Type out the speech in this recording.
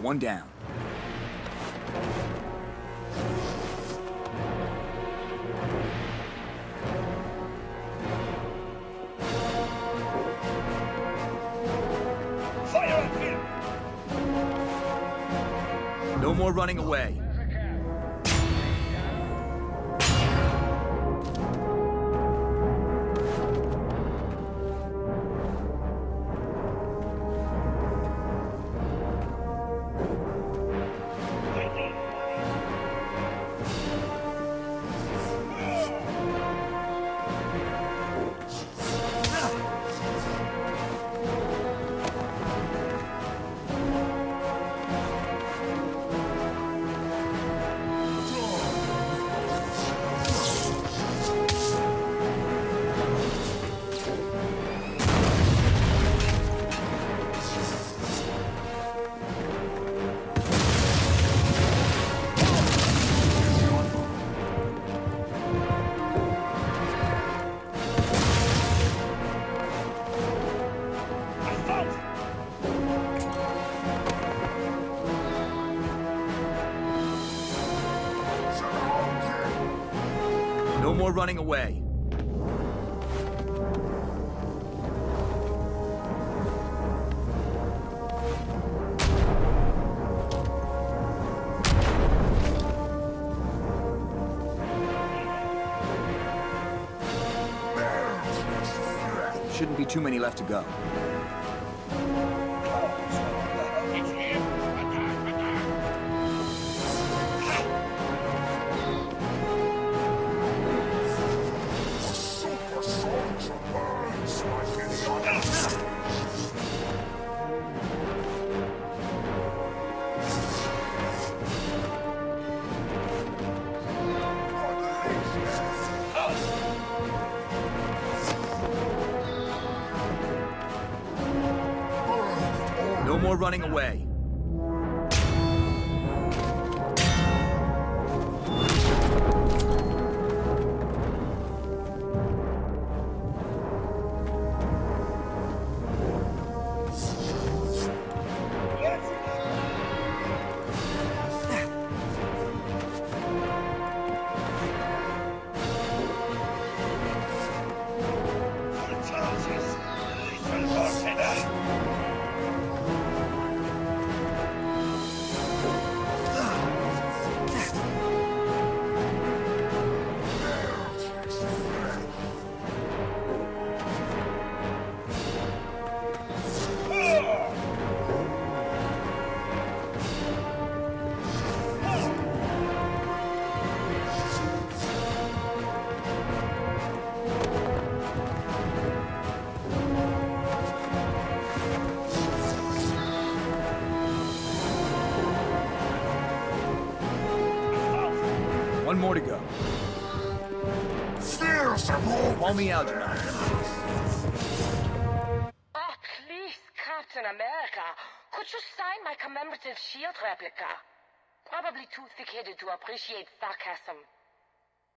One down. Fire up here! No more running away. No more running away. Shouldn't be too many left to go. More running away. One more to go. Fears them all. Call me Algernon. Oh, please, Captain America. Could you sign my commemorative shield replica? Probably too thick-headed to appreciate sarcasm.